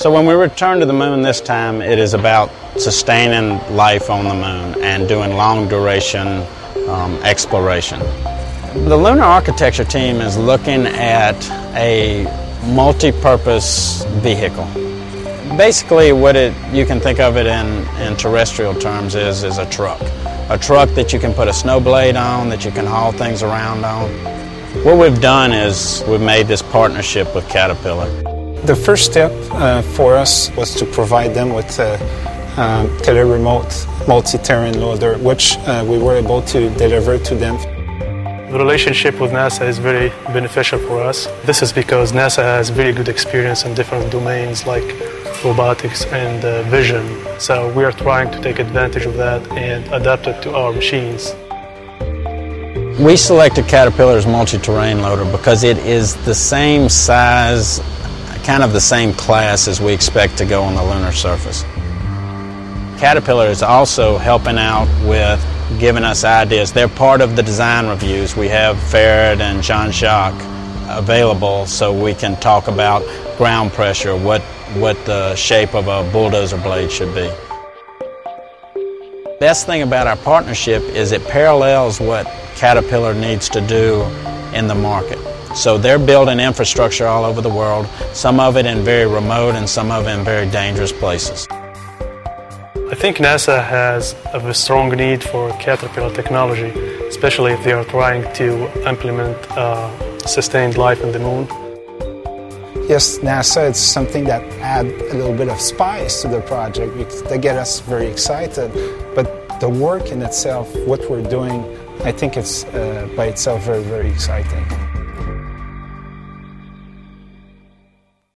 So when we return to the moon this time, it is about sustaining life on the moon and doing long duration um, exploration. The lunar architecture team is looking at a multi-purpose vehicle. Basically, what it you can think of it in, in terrestrial terms is is a truck, a truck that you can put a snow blade on, that you can haul things around on. What we've done is we've made this partnership with Caterpillar. The first step uh, for us was to provide them with a um, tele-remote multi-terrain loader, which uh, we were able to deliver to them. The relationship with NASA is very beneficial for us. This is because NASA has very good experience in different domains like robotics and uh, vision. So we are trying to take advantage of that and adapt it to our machines. We selected Caterpillar's multi-terrain loader because it is the same size, kind of the same class as we expect to go on the lunar surface. Caterpillar is also helping out with giving us ideas. They're part of the design reviews. We have Farad and Jean-Jacques available so we can talk about ground pressure, what, what the shape of a bulldozer blade should be. Best thing about our partnership is it parallels what Caterpillar needs to do in the market. So they're building infrastructure all over the world, some of it in very remote and some of it in very dangerous places. I think NASA has a strong need for Caterpillar technology, especially if they are trying to implement uh, sustained life on the moon. Yes, NASA is something that add a little bit of spice to the project because they get us very excited. But the work in itself, what we're doing, I think it's uh, by itself very, very exciting.